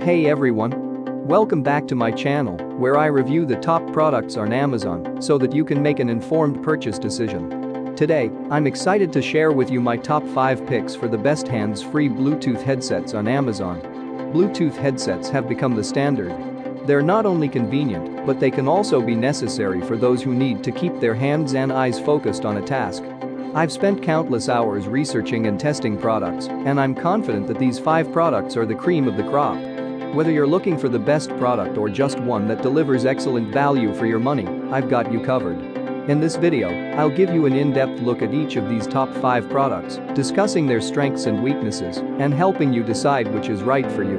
Hey everyone! Welcome back to my channel, where I review the top products on Amazon so that you can make an informed purchase decision. Today, I'm excited to share with you my top 5 picks for the best hands-free Bluetooth headsets on Amazon. Bluetooth headsets have become the standard. They're not only convenient, but they can also be necessary for those who need to keep their hands and eyes focused on a task. I've spent countless hours researching and testing products, and I'm confident that these five products are the cream of the crop. Whether you're looking for the best product or just one that delivers excellent value for your money, I've got you covered. In this video, I'll give you an in-depth look at each of these top 5 products, discussing their strengths and weaknesses, and helping you decide which is right for you.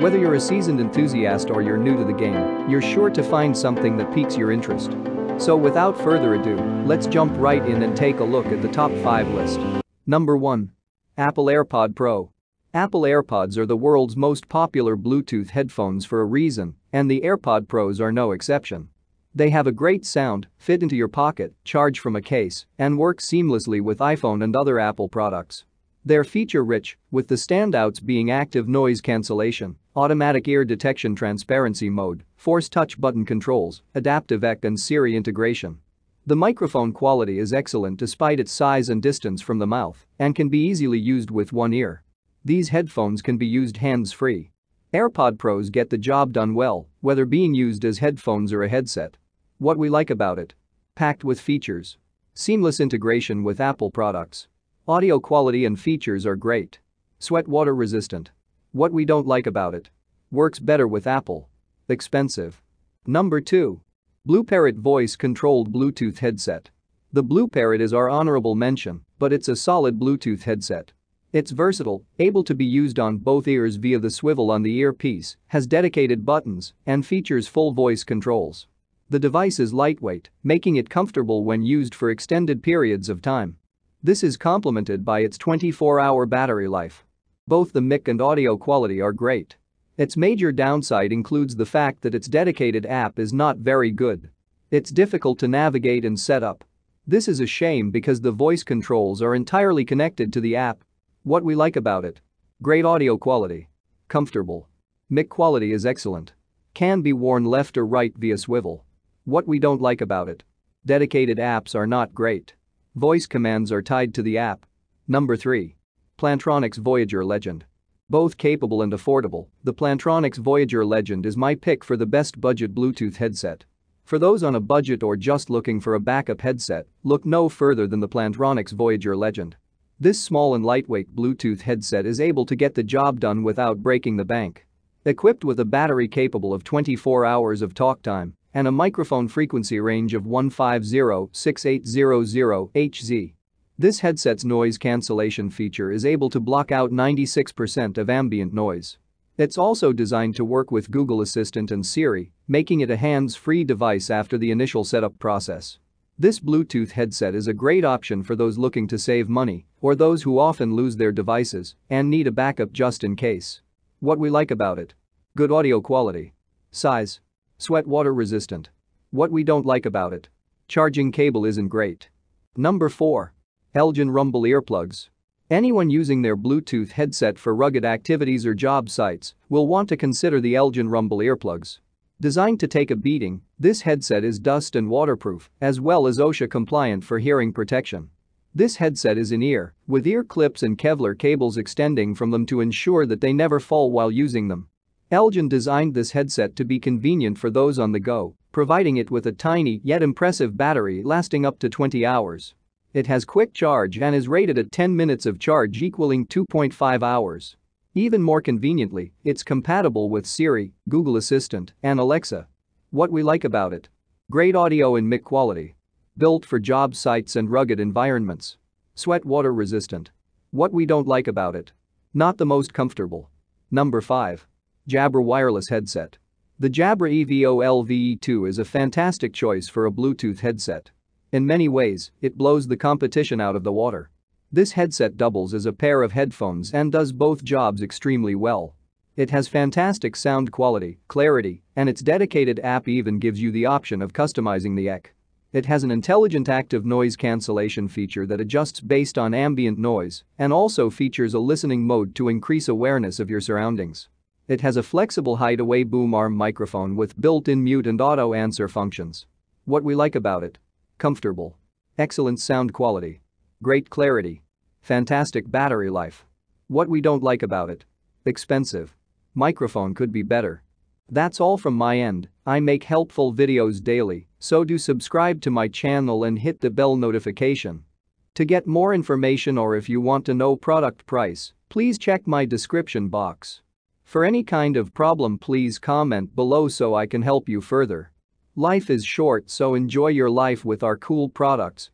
Whether you're a seasoned enthusiast or you're new to the game, you're sure to find something that piques your interest. So without further ado, let's jump right in and take a look at the top 5 list. Number 1. Apple AirPod Pro. Apple AirPods are the world's most popular Bluetooth headphones for a reason, and the AirPod Pros are no exception. They have a great sound, fit into your pocket, charge from a case, and work seamlessly with iPhone and other Apple products. They're feature-rich, with the standouts being active noise cancellation, automatic ear detection transparency mode, force touch button controls, adaptive EQ and Siri integration. The microphone quality is excellent despite its size and distance from the mouth and can be easily used with one ear. These headphones can be used hands-free. AirPod Pros get the job done well, whether being used as headphones or a headset. What we like about it. Packed with features. Seamless integration with Apple products. Audio quality and features are great. Sweat water resistant. What we don't like about it. Works better with Apple. Expensive. Number 2. BlueParrott Voice Controlled Bluetooth Headset. The BlueParrott is our honorable mention, but it's a solid Bluetooth headset. It's versatile, able to be used on both ears via the swivel on the earpiece, has dedicated buttons, and features full voice controls. The device is lightweight, making it comfortable when used for extended periods of time. This is complemented by its 24-hour battery life. Both the mic and audio quality are great. Its major downside includes the fact that its dedicated app is not very good. It's difficult to navigate and set up. This is a shame because the voice controls are entirely connected to the app. What we like about it. Great audio quality. Comfortable. Mic quality is excellent. Can be worn left or right via swivel. What we don't like about it. Dedicated apps are not great. Voice commands are tied to the app. Number 3. Plantronics Voyager Legend. Both capable and affordable, the Plantronics Voyager Legend is my pick for the best budget Bluetooth headset. For those on a budget or just looking for a backup headset, look no further than the Plantronics Voyager Legend. This small and lightweight Bluetooth headset is able to get the job done without breaking the bank. Equipped with a battery capable of 24 hours of talk time, and a microphone frequency range of 150-6800 Hz. This headset's noise cancellation feature is able to block out 96% of ambient noise. It's also designed to work with Google Assistant and Siri, making it a hands-free device after the initial setup process. This Bluetooth headset is a great option for those looking to save money or those who often lose their devices and need a backup just in case. What we like about it. Good audio quality. Size. Sweat water resistant. What we don't like about it. Charging cable isn't great. Number 4. Elgin Rumble Earplugs. Anyone using their Bluetooth headset for rugged activities or job sites will want to consider the Elgin Rumble earplugs. Designed to take a beating, this headset is dust and waterproof, as well as OSHA compliant for hearing protection. This headset is in-ear, with ear clips and Kevlar cables extending from them to ensure that they never fall while using them. Elgin designed this headset to be convenient for those on the go, providing it with a tiny yet impressive battery lasting up to 20 hours. It has quick charge and is rated at 10 minutes of charge equaling 2.5 hours. Even more conveniently, it's compatible with Siri, Google Assistant, and Alexa. What we like about it. Great audio and mic quality. Built for job sites and rugged environments. Sweat water resistant. What we don't like about it. Not the most comfortable. Number 5. Jabra Wireless Headset. The Jabra Evolve2 is a fantastic choice for a Bluetooth headset. In many ways, it blows the competition out of the water. This headset doubles as a pair of headphones and does both jobs extremely well. It has fantastic sound quality, clarity, and its dedicated app even gives you the option of customizing the EQ. It has an intelligent active noise cancellation feature that adjusts based on ambient noise and also features a listening mode to increase awareness of your surroundings. It has a flexible hideaway boom arm microphone with built-in mute and auto answer functions. What we like about it? Comfortable. Excellent sound quality. Great clarity. Fantastic battery life. What we don't like about it? Expensive. Microphone could be better. That's all from my end, I make helpful videos daily, so do subscribe to my channel and hit the bell notification. To get more information or if you want to know product price, please check my description box. For any kind of problem please comment below so I can help you further. Life is short so enjoy your life with our cool products